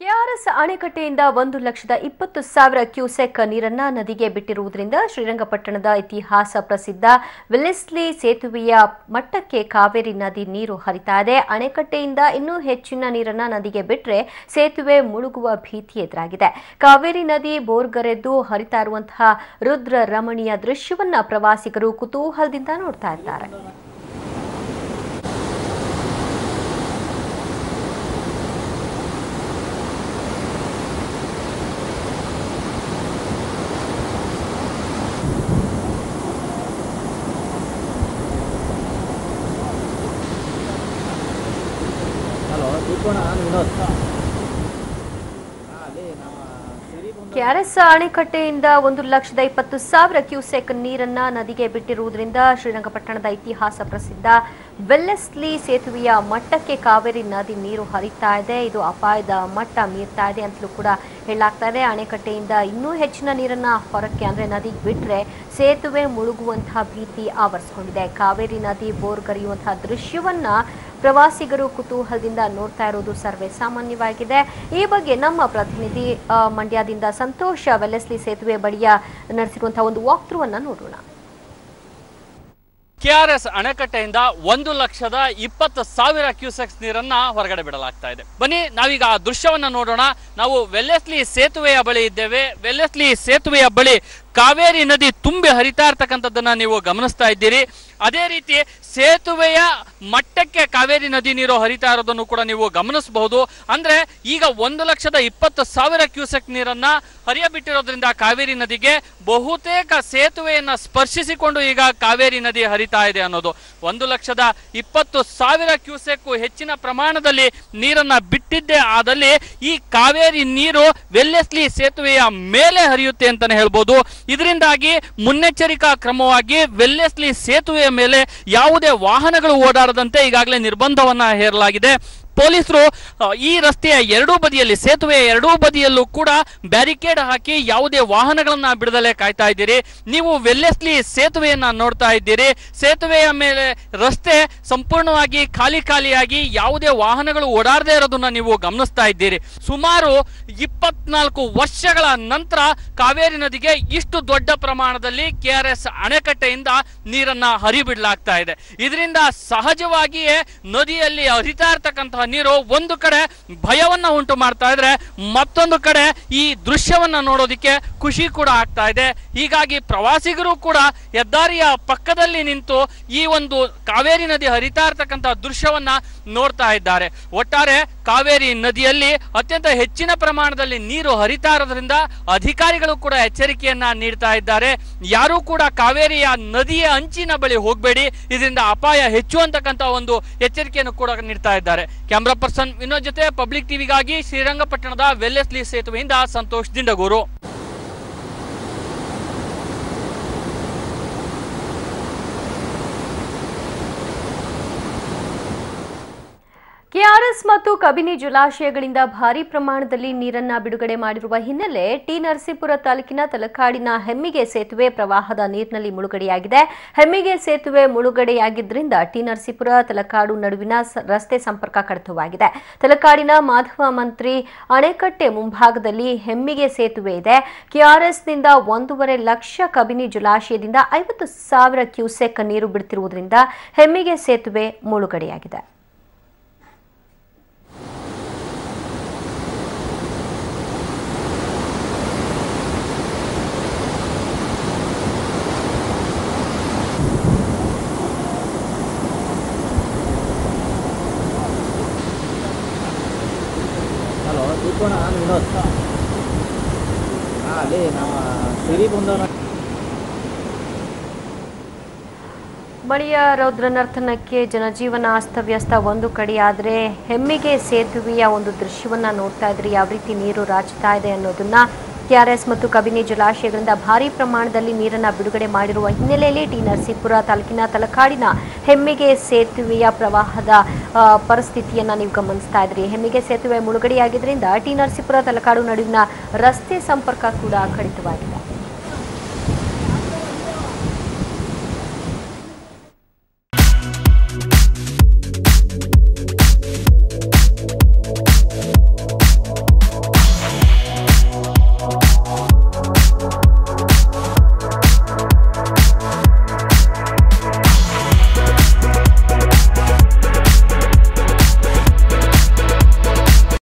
KRS ಅಣೆಕಟ್ಟೆಯಿಂದ ಒಂದು ಲಕ್ಷದ ಇಪ್ಪತ್ತು ಸಾವಿರ ಕ್ಯೂಸೆಕ್ ನೀರನ್ನ ನದಿಗೆ ಬಿಟ್ಟಿರುವುದರಿಂದ ಶ್ರೀರಂಗಪಟ್ಟಣದ ಇತಿಹಾಸ ಪ್ರಸಿದ್ಧ ವಿಲೆಸ್ಲಿ ಸೇತುವೆಯ ಮಟ್ಟಕ್ಕೆ ಕಾವೇರಿ ನದಿ ನೀರು ಹರಿತಾ ಇದೆ. ಅಣೆಕಟ್ಟೆಯಿಂದ ಇನ್ನೂ ಹೆಚ್ಚಿನ ನೀರನ್ನ ನದಿಗೆ ಬಿಟ್ಟರೆ ಸೇತುವೆ ಮುಳುಗುವ ಭೀತಿ ಎದುರಾಗಿದೆ. ಕಾವೇರಿ ನದಿ ಬೋರ್ಗರೆದ್ದು ಹರಿತಾ ಇರುವಂತಹ ರುದ್ರ ರಮಣೀಯ ದೃಶ್ಯವನ್ನ ಪ್ರವಾಸಿಗರು ಕುತೂಹಲದಿಂದ ನೋಡ್ತಾ ಇದ್ದಾರೆ ಹಲೋ ದೀಪೋಣ ನಾನು ವಿನೋದ್ ಹಾಂ ಅಲ್ಲಿ ನಮ್ಮ ಸಿರಿ ಬಂದು ಕೆಆರ್ಎಸ್ ಅಣೆಕಟ್ಟೆಯಿಂದ ಒಂದು ಲಕ್ಷದ ಇಪ್ಪತ್ತು ಸಾವಿರ ಕ್ಯೂಸೆಕ್ ನೀರನ್ನ ನದಿಗೆ ಬಿಟ್ಟಿರುವುದರಿಂದ ಶ್ರೀರಂಗಪಟ್ಟಣದ ಇತಿಹಾಸ ಪ್ರಸಿದ್ಧ ವೆಲ್ಲೆಸ್ಲಿ ಸೇತುವೆಯ ಮಟ್ಟಕ್ಕೆ ಕಾವೇರಿ ನದಿ ನೀರು ಹರಿತಾ ಇದೆ. ಇದು ಅಪಾಯದ ಮಟ್ಟ ಮೀರ್ತಾ ಇದೆ ಅಂತಲೂ ಕೂಡ ಹೇಳಲಾಗ್ತಾ ಇದೆ. ಅಣೆಕಟ್ಟೆಯಿಂದ ಇನ್ನೂ ಹೆಚ್ಚಿನ ನೀರನ್ನ ಹೊರಕ್ಕೆ ಅಂದ್ರೆ ನದಿಗೆ ಬಿಟ್ಟರೆ ಸೇತುವೆ ಮುಳುಗುವಂತಹ ಭೀತಿ ಆವರಿಸಿಕೊಂಡಿದೆ. ಕಾವೇರಿ ನದಿ ಬೋರ್ಗರಿಯುವಂತಹ ದೃಶ್ಯವನ್ನ ಪ್ರವಾಸಿಗರು ಕುತೂಹಲದಿಂದ ನೋಡ್ತಾ ಇರೋದು ಸರ್ವೇ ಸಾಮಾನ್ಯವಾಗಿದೆ. ಈ ಬಗ್ಗೆ ನಮ್ಮ ಪ್ರತಿನಿಧಿ ಮಂಡ್ಯದಿಂದ ಸಂತೋಷ ವೆಲ್ಲೆಸ್ಲಿ ಸೇತುವೆ ಬಳಿಯ ನಡೆಸಿರುವಂತಹ ಒಂದು ವಾಕ್ ನೋಡೋಣ. ಕೆಆರ್ಎಸ್ ಅಣೆಕಟ್ಟೆಯಿಂದ ಒಂದು ಲಕ್ಷದ ಇಪ್ಪತ್ತು ಸಾವಿರ ಕ್ಯೂಸೆಕ್ಸ್ ನೀರನ್ನ ಹೊರಗಡೆ ಬಿಡಲಾಗ್ತಾ ಇದೆ. ಬನ್ನಿ, ನಾವೀಗ ಆ ದೃಶ್ಯವನ್ನ ನೋಡೋಣ. ನಾವು ವೆಲ್ಲೆಸ್ಲಿ ಸೇತುವೆಯ ಬಳಿ ಇದ್ದೇವೆ. ವೆಲ್ಲೆಸ್ಲಿ ಸೇತುವೆಯ ಬಳಿ ಕಾವೇರಿ ನದಿ ತುಂಬಿ ಹರಿತಾ ಇರ್ತಕ್ಕಂಥದ್ದನ್ನ ನೀವು ಗಮನಿಸ್ತಾ ಇದ್ದೀರಿ. ಅದೇ ರೀತಿ ಸೇತುವೆಯ ಮಟ್ಟಕ್ಕೆ ಕಾವೇರಿ ನದಿ ನೀರು ಹರಿತಾ ಇರೋದನ್ನು ಕೂಡ ನೀವು ಗಮನಿಸಬಹುದು. ಅಂದ್ರೆ ಈಗ ಒಂದು ಲಕ್ಷದ ಇಪ್ಪತ್ತು ಸಾವಿರ ಕ್ಯೂಸೆಕ್ ನೀರನ್ನ ಹರಿಯಬಿಟ್ಟಿರೋದ್ರಿಂದ ಕಾವೇರಿ ನದಿಗೆ ಬಹುತೇಕ ಸೇತುವೆಯನ್ನ ಸ್ಪರ್ಶಿಸಿಕೊಂಡು ಈಗ ಕಾವೇರಿ ನದಿ ಹರಿತಾ ಇದೆ ಅನ್ನೋದು. ಒಂದು ಲಕ್ಷದ ಇಪ್ಪತ್ತು ಸಾವಿರ ಕ್ಯೂಸೆಕ್ ಹೆಚ್ಚಿನ ಪ್ರಮಾಣದಲ್ಲಿ ನೀರನ್ನ ಬಿಟ್ಟಿದ್ದೇ ಆದಲ್ಲಿ ಈ ಕಾವೇರಿ ನೀರು ವೆಲ್ಲೆಸ್ಲಿ ಸೇತುವೆಯ ಮೇಲೆ ಹರಿಯುತ್ತೆ ಅಂತಾನೆ ಹೇಳ್ಬೋದು. ಇದರಿಂದಾಗಿ ಮುನ್ನೆಚ್ಚರಿಕಾ ಕ್ರಮವಾಗಿ ವೆಲ್ಲೆಸ್ಲಿ ಸೇತುವೆಯ ಮೇಲೆ ಯಾವುದೇ ವಾಹನಗಳು ಓಡಾಡದಂತೆ ಈಗಾಗಲೇ ನಿರ್ಬಂಧವನ್ನ ಹೇರಲಾಗಿದೆ. ಪೊಲೀಸರು ಈ ರಸ್ತೆಯ ಎರಡೂ ಬದಿಯಲ್ಲಿ, ಸೇತುವೆಯ ಎರಡೂ ಬದಿಯಲ್ಲೂ ಕೂಡ ಬ್ಯಾರಿಕೇಡ್ ಹಾಕಿ ಯಾವುದೇ ವಾಹನಗಳನ್ನ ಬಿಡದಲೇ ಕಾಯ್ತಾ ಇದ್ದೀರಿ. ನೀವು ವೆಲ್ಲೆಸ್ಲಿ ಸೇತುವೆಯನ್ನ ನೋಡ್ತಾ ಇದ್ದೀರಿ. ಸೇತುವೆಯ ಮೇಲೆ ರಸ್ತೆ ಸಂಪೂರ್ಣವಾಗಿ ಖಾಲಿ ಖಾಲಿಯಾಗಿ ಯಾವುದೇ ವಾಹನಗಳು ಓಡಾಡದೇ ಇರೋದನ್ನ ನೀವು ಗಮನಿಸ್ತಾ ಇದ್ದೀರಿ. ಸುಮಾರು ಇಪ್ಪತ್ನಾಲ್ಕು ವರ್ಷಗಳ ನಂತರ ಕಾವೇರಿ ನದಿಗೆ ಇಷ್ಟು ದೊಡ್ಡ ಪ್ರಮಾಣದಲ್ಲಿ ಕೆ ಆರ್ ಎಸ್ ಅಣೆಕಟ್ಟೆಯಿಂದ ನೀರನ್ನ ಹರಿಬಿಡಲಾಗ್ತಾ ಇದೆ. ಇದರಿಂದ ಸಹಜವಾಗಿಯೇ ನದಿಯಲ್ಲಿ ಹರಿತಾ ಇರ್ತಕ್ಕಂತಹ ನೀರು ಒಂದು ಕಡೆ ಭಯವನ್ನ ಉಂಟು ಮಾಡ್ತಾ ಇದ್ರೆ ಮತ್ತೊಂದು ಕಡೆ ಈ ದೃಶ್ಯವನ್ನ ನೋಡೋದಿಕ್ಕೆ ಖುಷಿ ಕೂಡ ಆಗ್ತಾ ಇದೆ. ಹೀಗಾಗಿ ಪ್ರವಾಸಿಗರು ಕೂಡ ಹೆದ್ದಾರಿಯ ಪಕ್ಕದಲ್ಲಿ ನಿಂತು ಈ ಒಂದು ಕಾವೇರಿ ನದಿ ಹರಿತಾ ಇರ್ತಕ್ಕಂಥ ದೃಶ್ಯವನ್ನ ನೋಡ್ತಾ ಇದ್ದಾರೆ. ಒಟ್ಟಾರೆ ಕಾವೇರಿ ನದಿಯಲ್ಲಿ ಅತ್ಯಂತ ಹೆಚ್ಚಿನ ಪ್ರಮಾಣದಲ್ಲಿ ನೀರು ಹರಿತಾ ಇರೋದ್ರಿಂದ ಅಧಿಕಾರಿಗಳು ಕೂಡ ಎಚ್ಚರಿಕೆಯನ್ನ ನೀಡ್ತಾ ಇದ್ದಾರೆ. ಯಾರೂ ಕೂಡ ಕಾವೇರಿಯ ನದಿಯ ಅಂಚಿನ ಬಳಿ ಹೋಗಬೇಡಿ. ಇದರಿಂದ ಅಪಾಯ ಹೆಚ್ಚು ಅಂತಕ್ಕಂಥ ಒಂದು ಎಚ್ಚರಿಕೆಯನ್ನು ಕೂಡ ನೀಡ್ತಾ ಇದ್ದಾರೆ. ಕ್ಯಾಮ್ರಾ ಪರ್ಸನ್ ವಿನೋದ್ ಜೊತೆ ಪಬ್ಲಿಕ್ ಟಿವಿಗಾಗಿ ಶ್ರೀರಂಗಪಟ್ಟಣದ ವೆಲ್ಲೆಸ್ಲಿ ಸೇತುವೆಯಿಂದ ಸಂತೋಷ್ ದಿಂಡಗೂರು. ಮತ್ತು ಕಬಿನಿ ಜಲಾಶಯಗಳಿಂದ ಭಾರಿ ಪ್ರಮಾಣದಲ್ಲಿ ನೀರನ್ನ ಬಿಡುಗಡೆ ಮಾಡಿರುವ ಹಿನ್ನೆಲೆ ಟಿ ನರಸೀಪುರ ತಾಲೂಕಿನ ತಲಕಾಡಿನ ಹೆಮ್ಮಿಗೆ ಸೇತುವೆ ಪ್ರವಾಹದ ನೀರಿನಲ್ಲಿ ಮುಳುಗಡೆಯಾಗಿದೆ. ಹೆಮ್ಮಿಗೆ ಸೇತುವೆ ಮುಳುಗಡೆಯಾಗಿದ್ದರಿಂದ ಟಿ ನರಸೀಪುರ, ತಲಕಾಡು ನಡುವಿನ ರಸ್ತೆ ಸಂಪರ್ಕ ಕಡಿತವಾಗಿದೆ. ತಲಕಾಡಿನ ಮಾಧವ ಮಂತ್ರಿ ಅಣೆಕಟ್ಟೆ ಮುಂಭಾಗದಲ್ಲಿ ಹೆಮ್ಮಿಗೆ ಸೇತುವೆ ಇದೆ. ಕೆಆರ್ಎಸ್ನಿಂದ ಒಂದೂವರೆ ಲಕ್ಷ ಕಬಿನಿ ಜಲಾಶಯದಿಂದ ಐವತ್ತು ಸಾವಿರ ಕ್ಯೂಸೆಕ್ ನೀರು ಬಿಡುತ್ತಿರುವುದರಿಂದ ಹೆಮ್ಮಿಗೆ ಸೇತುವೆ ಮುಳುಗಡೆಯಾಗಿದೆ. ವಿನೋದ್ ಅಲ್ಲಿ ನಮ್ಮ ಸಿರಿ ರೌದ್ರನರ್ತನಕ್ಕೆ ಜನಜೀವನ ಅಸ್ತವ್ಯಸ್ತ ಒಂದು ಕಡೆ ಆದರೆ ಹೆಮ್ಮಿಗೆ ಸೇತುವೆಯ ಒಂದು ದೃಶ್ಯವನ್ನ ನೋಡ್ತಾ ಇದ್ರೆ. ಯಾವ ರೀತಿ ನೀರು ರಾಚ್ತಾ ಇದೆ ಅನ್ನೋದನ್ನ ಕೆಆರ್ಎಸ್ ಮತ್ತು ಕಬಿನಿ ಜಲಾಶಯಗಳಿಂದ ಭಾರಿ ಪ್ರಮಾಣದಲ್ಲಿ ನೀರನ್ನು ಬಿಡುಗಡೆ ಮಾಡಿರುವ ಹಿನ್ನೆಲೆಯಲ್ಲಿ ಟಿ ನರಸೀಪುರ ತಾಲೂಕಿನ ತಲಕಾಡಿನ ಹೆಮ್ಮಿಗೆ ಸೇತುವೆಯ ಪ್ರವಾಹದ ಪರಿಸ್ಥಿತಿಯನ್ನು ನೀವು ಗಮನಿಸ್ತಾ ಇದ್ರಿ. ಹೆಮ್ಮಿಗೆ ಸೇತುವೆ ಮುಳುಗಡೆಯಾಗಿದ್ದರಿಂದ ಟಿ ನರಸೀಪುರ, ತಲಕಾಡು ನಡುವಿನ ರಸ್ತೆ ಸಂಪರ್ಕ ಕೂಡ ಕಡಿತವಾಗಿದೆ.